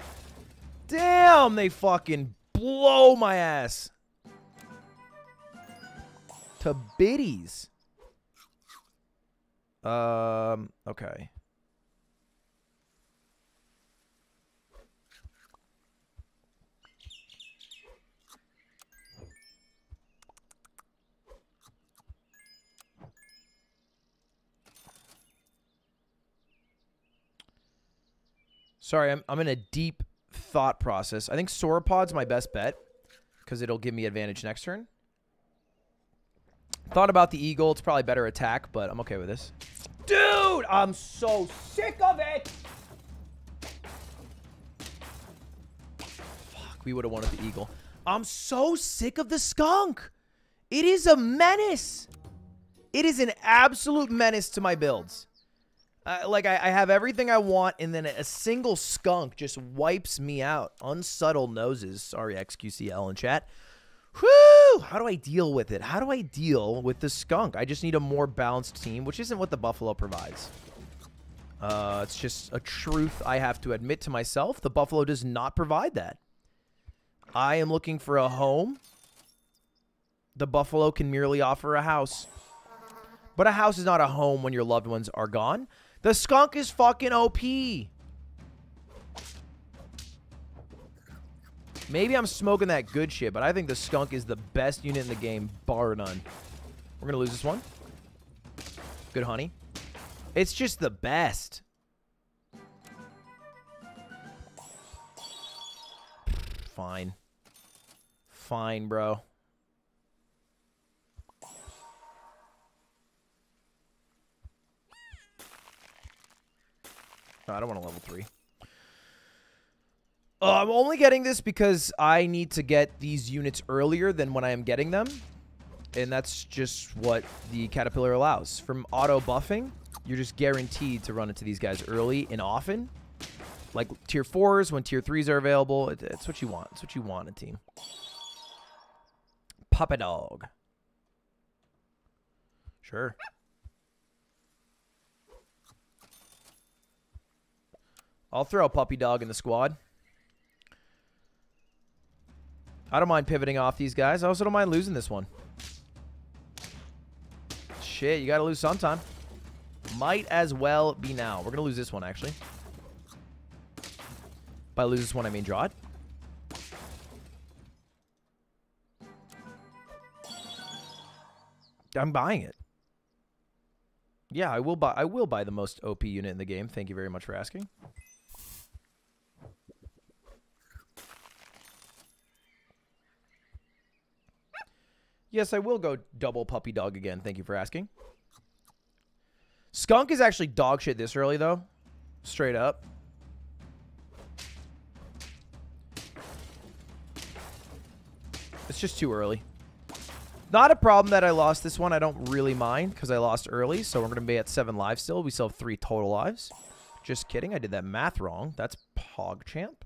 S1: Damn, they fucking blow my ass. To biddies. Um, okay. Sorry, I'm, I'm in a deep thought process. I think Sauropod's my best bet because it'll give me advantage next turn. Thought about the eagle. It's probably better attack, but I'm okay with this. Dude, I'm so sick of it. Fuck, we would have wanted the eagle. I'm so sick of the skunk. It is a menace. It is an absolute menace to my builds. Uh, like, I, I, have everything I want, and then a single skunk just wipes me out. Unsubtle noses. Sorry, XQCL in chat. Whew! How do I deal with it? How do I deal with the skunk? I just need a more balanced team, which isn't what the Buffalo provides. Uh, it's just a truth I have to admit to myself. The Buffalo does not provide that. I am looking for a home. The Buffalo can merely offer a house. But a house is not a home when your loved ones are gone. The skunk is fucking OP. Maybe I'm smoking that good shit, but I think the skunk is the best unit in the game, bar none. We're going to lose this one. Good honey. It's just the best. Fine. Fine, bro. No, I don't want a level 3. Uh, I'm only getting this because I need to get these units earlier than when I am getting them. and that's just what the Caterpillar allows. From auto buffing, you're just guaranteed to run into these guys early and often. Like tier 4s, when tier 3s are available. It, it's what you want. It's what you want, a team. Puppy Dog. Sure. I'll throw a Puppy Dog in the squad. I don't mind pivoting off these guys. I also don't mind losing this one. Shit, you gotta lose sometime. Might as well be now. We're gonna lose this one, actually. By lose this one, I mean draw it. I'm buying it. Yeah, I will buy I will buy the most OP unit in the game. Thank you very much for asking. Yes, I will go double puppy dog again. Thank you for asking. Skunk is actually dog shit this early, though. Straight up. It's just too early. Not a problem that I lost this one. I don't really mind because I lost early. So we're going to be at seven lives still. We still have three total lives. Just kidding. I did that math wrong. That's PogChamp.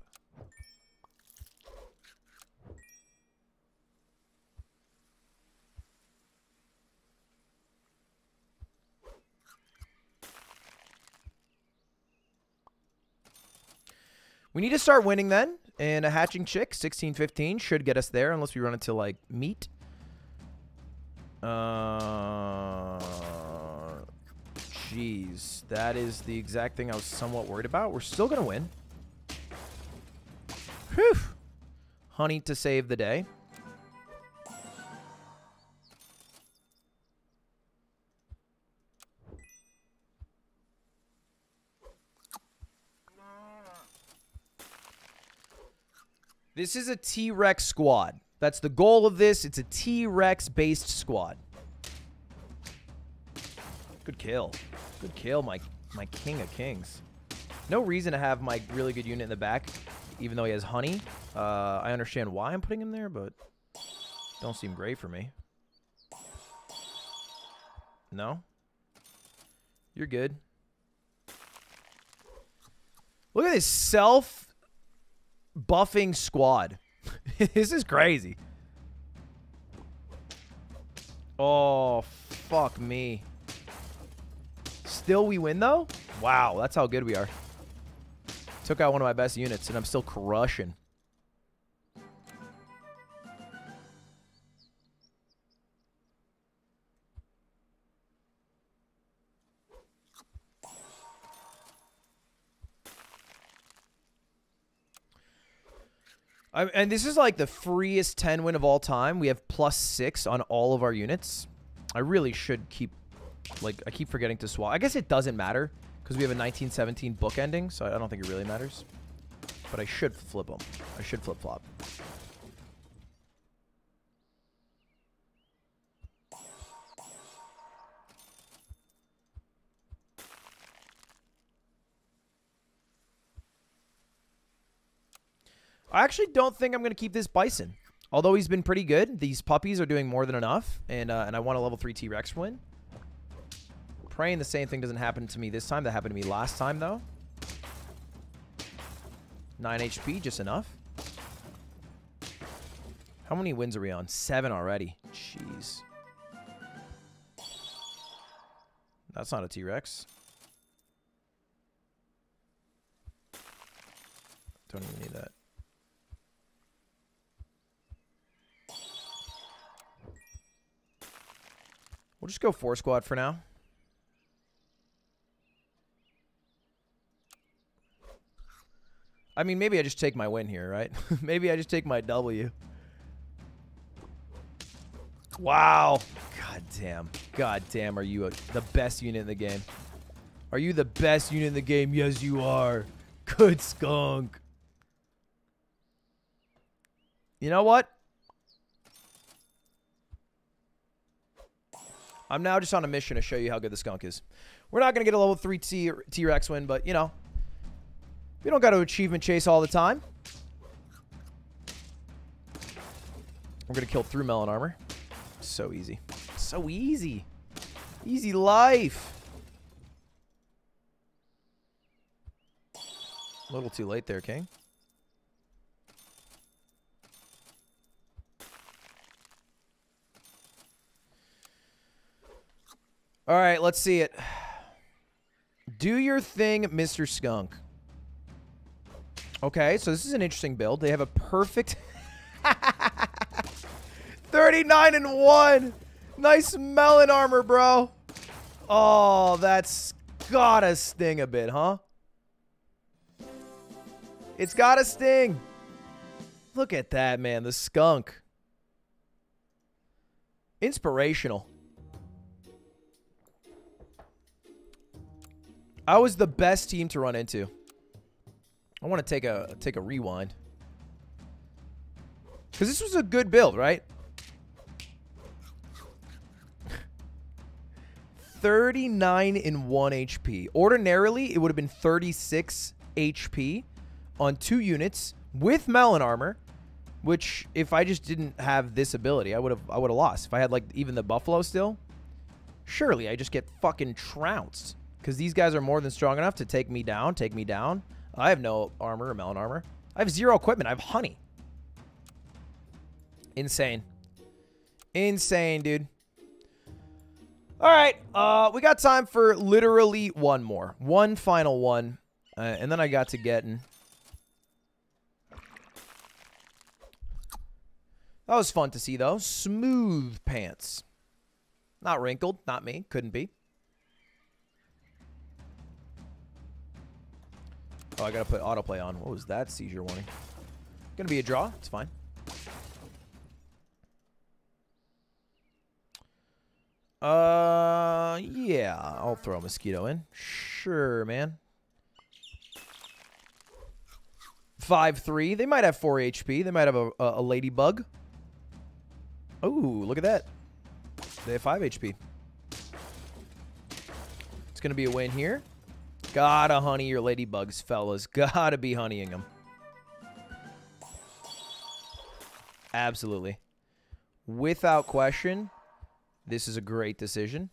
S1: We need to start winning then. And a hatching chick, 16-15, should get us there unless we run into, like, meat. Uh, Jeez. That is the exact thing I was somewhat worried about. We're still going to win. Whew. Honey to save the day. This is a T-Rex squad. That's the goal of this. It's a T-Rex based squad. Good kill. Good kill, my, my king of kings. No reason to have my really good unit in the back, even though he has honey. Uh, I understand why I'm putting him there, but don't seem great for me. No? You're good. Look at this self buffing squad. this is crazy. Oh, fuck me. Still we win, though? Wow, that's how good we are. Took out one of my best units, and I'm still crushing. I, and this is like the freest 10 win of all time. We have plus 6 on all of our units. I really should keep... Like, I keep forgetting to swap. I guess it doesn't matter because we have a 1917 book ending, so I don't think it really matters. But I should flip them. I should flip-flop. I actually don't think I'm going to keep this Bison. Although he's been pretty good, these puppies are doing more than enough, and uh, and I want a level 3 T-Rex win. Praying the same thing doesn't happen to me this time. That happened to me last time, though. 9 HP, just enough. How many wins are we on? Seven already. Jeez. That's not a T-Rex. Don't even need that. We'll just go four squad for now. I mean, maybe I just take my win here, right? maybe I just take my W. Wow. God damn. God damn, are you a, the best unit in the game? Are you the best unit in the game? Yes, you are. Good skunk. You know what? I'm now just on a mission to show you how good the skunk is. We're not going to get a level 3 T T-Rex win, but, you know, we don't got to achievement chase all the time. We're going to kill through melon armor. So easy. So easy. Easy life. A little too late there, King. All right, let's see it. Do your thing, Mr. Skunk. Okay, so this is an interesting build. They have a perfect 39 and 1. Nice melon armor, bro. Oh, that's gotta sting a bit, huh? It's gotta sting. Look at that, man. The skunk. Inspirational. I was the best team to run into. I want to take a take a rewind. Because this was a good build, right? 39 in 1 HP. Ordinarily, it would have been 36 HP on two units with Melon Armor, which if I just didn't have this ability, I would have I would have lost. If I had like even the Buffalo still, surely I just get fucking trounced. Because these guys are more than strong enough to take me down, take me down. I have no armor or melon armor. I have zero equipment. I have honey. Insane. Insane, dude. All right. Uh, we got time for literally one more. One final one. Uh, and then I got to getting. That was fun to see, though. Smooth pants. Not wrinkled. Not me. Couldn't be. Oh, I gotta put autoplay on. What was that seizure warning? Gonna be a draw. It's fine. Uh, yeah. I'll throw a mosquito in. Sure, man. 5-3. They might have 4 HP. They might have a, a, a ladybug. Oh, look at that. They have 5 HP. It's going to be a win here. Gotta honey your ladybugs, fellas. Gotta be honeying them. Absolutely. Without question, this is a great decision.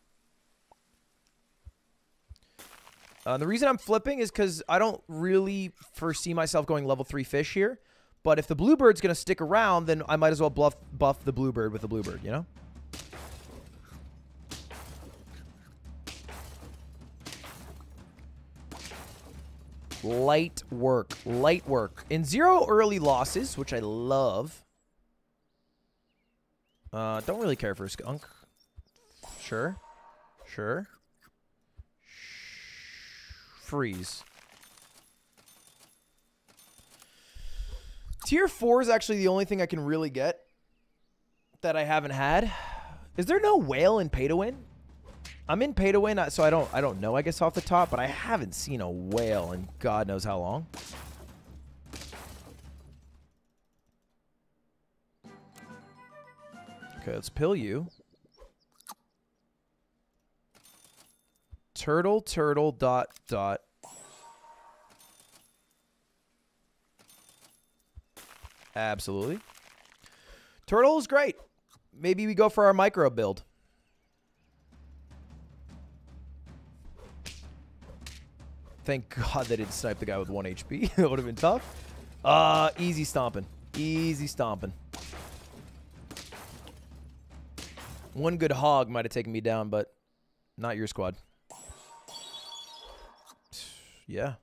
S1: Uh, the reason I'm flipping is because I don't really foresee myself going level 3 fish here. But if the bluebird's going to stick around, then I might as well bluff, buff the bluebird with the bluebird, you know? Light work. Light work. In zero early losses, which I love. Uh, don't really care for a skunk. Sure. Sure. Freeze. Tier 4 is actually the only thing I can really get that I haven't had. Is there no whale in pay to win? I'm in pay to win, so I don't I don't know, I guess, off the top, but I haven't seen a whale in God knows how long. Okay, let's pill you. Turtle, turtle, dot, dot. Absolutely. Turtle is great. Maybe we go for our micro build. Thank God they didn't snipe the guy with 1 HP. that would have been tough. Uh, easy stomping. Easy stomping. One good hog might have taken me down, but not your squad. Yeah.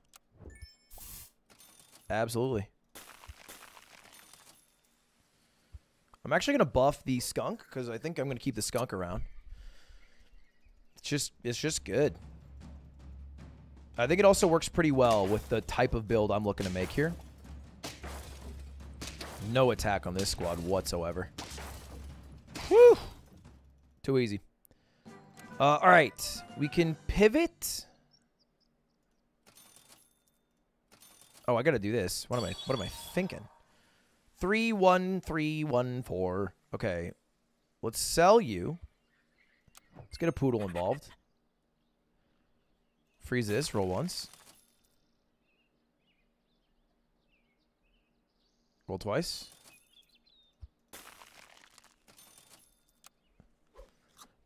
S1: Absolutely. I'm actually going to buff the skunk because I think I'm going to keep the skunk around. It's just, it's just good. I think it also works pretty well with the type of build I'm looking to make here. No attack on this squad whatsoever. Whew. Too easy. Uh, all right. We can pivot. Oh, I got to do this. What am I what am I thinking? 3 1 3 1 4. Okay. Let's sell you. Let's get a poodle involved. Freeze this. Roll once. Roll twice.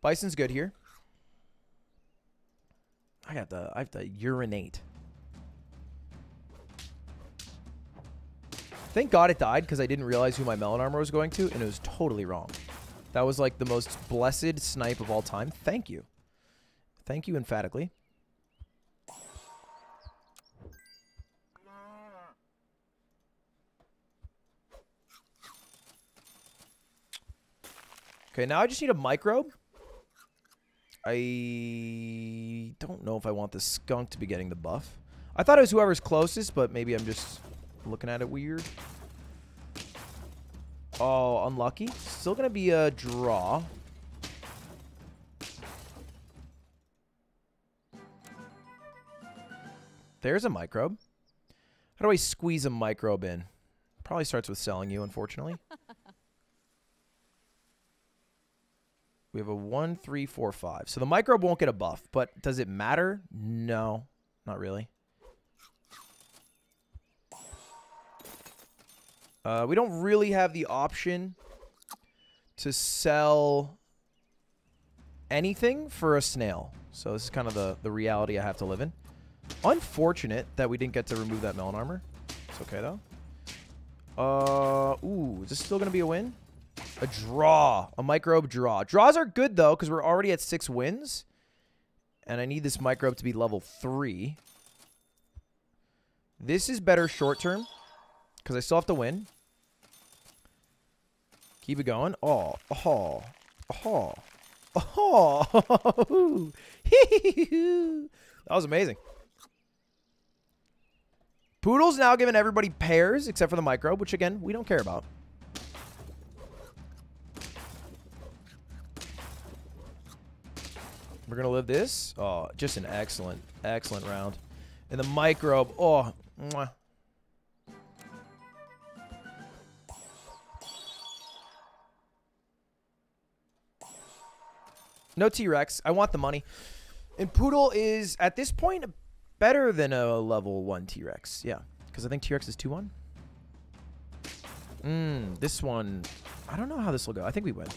S1: Bison's good here. I got the I have to urinate. Thank God it died because I didn't realize who my melon armor was going to, and it was totally wrong. That was like the most blessed snipe of all time. Thank you. Thank you emphatically. Okay, now I just need a microbe. I don't know if I want the skunk to be getting the buff. I thought it was whoever's closest, but maybe I'm just looking at it weird. Oh, unlucky. Still going to be a draw. There's a microbe. How do I squeeze a microbe in? Probably starts with selling you, unfortunately. We have a one, three, four, five. So the microbe won't get a buff, but does it matter? No, not really. Uh, we don't really have the option to sell anything for a snail. So this is kind of the, the reality I have to live in. Unfortunate that we didn't get to remove that melon armor. It's okay, though. Uh, ooh, is this still going to be a win? A draw. A microbe draw. Draws are good, though, because we're already at six wins. And I need this microbe to be level three. This is better short term, because I still have to win. Keep it going. Oh, oh, oh, oh. that was amazing. Poodle's now giving everybody pairs, except for the microbe, which, again, we don't care about. We're going to live this. Oh, just an excellent, excellent round. And the microbe. Oh, mwah. No T-Rex. I want the money. And Poodle is, at this point, better than a level 1 T-Rex. Yeah, because I think T-Rex is 2-1. Mmm, this one, I don't know how this will go. I think we win.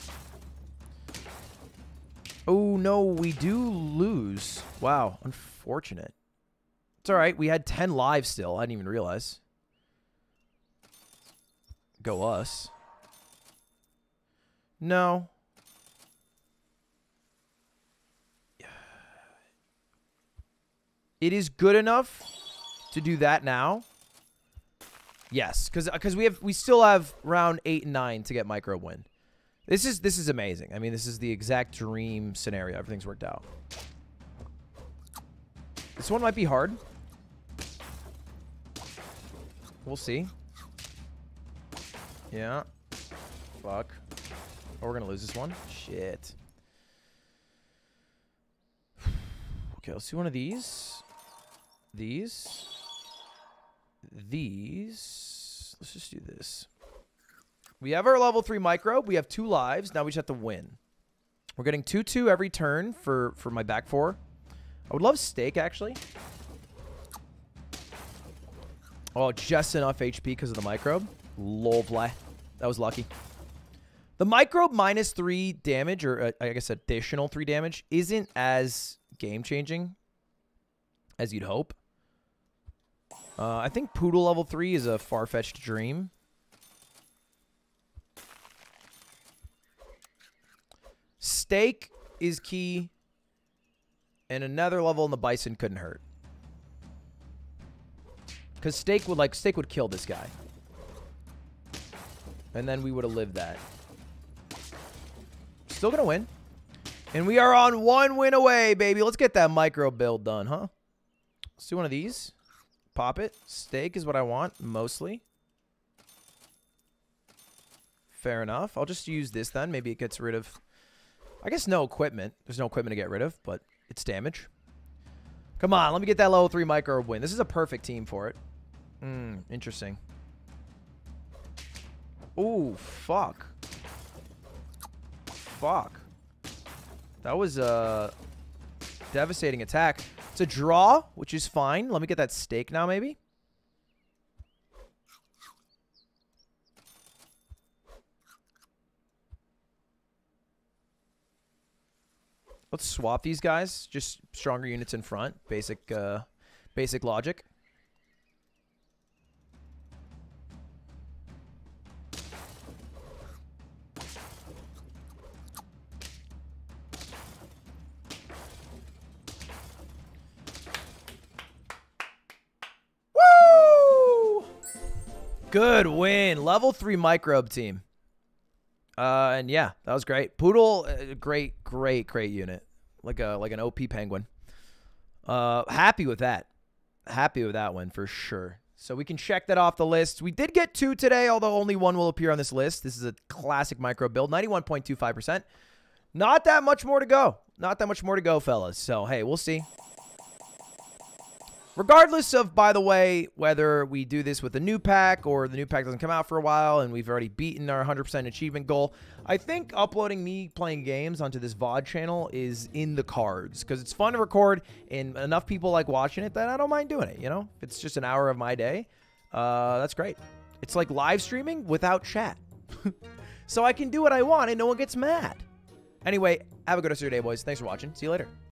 S1: Oh, no, we do lose. Wow, unfortunate. It's all right. We had 10 lives still. I didn't even realize. Go us. No. It is good enough to do that now. Yes, because because we have we still have round eight and nine to get micro win. This is this is amazing. I mean, this is the exact dream scenario. Everything's worked out. This one might be hard. We'll see. Yeah. Fuck. Oh, we're gonna lose this one. Shit. Okay, let's do one of these. These. These. Let's just do this. We have our level 3 microbe. We have two lives. Now we just have to win. We're getting 2-2 every turn for, for my back four. I would love steak, actually. Oh, just enough HP because of the microbe. Lovely. That was lucky. The microbe minus 3 damage, or uh, I guess additional 3 damage, isn't as game-changing as you'd hope. Uh, I think Poodle level 3 is a far-fetched dream. Steak is key. And another level in the Bison couldn't hurt. Because Steak would, like, Steak would kill this guy. And then we would have lived that. Still gonna win. And we are on one win away, baby. Let's get that micro build done, huh? Let's do one of these. Pop it. Steak is what I want, mostly. Fair enough. I'll just use this then. Maybe it gets rid of I guess no equipment. There's no equipment to get rid of, but it's damage. Come on, let me get that level 3 micro win. This is a perfect team for it. Hmm, interesting. Ooh, fuck. Fuck. That was a devastating attack. It's a draw, which is fine. Let me get that steak now, maybe. Let's swap these guys. Just stronger units in front. Basic, uh, basic logic. Woo! Good win. Level 3 microbe team. Uh, and yeah, that was great. Poodle, uh, great, great, great unit. Like a like an OP penguin. Uh, happy with that. Happy with that one for sure. So we can check that off the list. We did get two today, although only one will appear on this list. This is a classic micro build, 91.25%. Not that much more to go. Not that much more to go, fellas. So, hey, we'll see. Regardless of, by the way, whether we do this with a new pack or the new pack doesn't come out for a while and we've already beaten our 100% achievement goal, I think uploading me playing games onto this VOD channel is in the cards because it's fun to record and enough people like watching it that I don't mind doing it, you know? If it's just an hour of my day, uh, that's great. It's like live streaming without chat. so I can do what I want and no one gets mad. Anyway, have a good rest of your day, boys. Thanks for watching. See you later.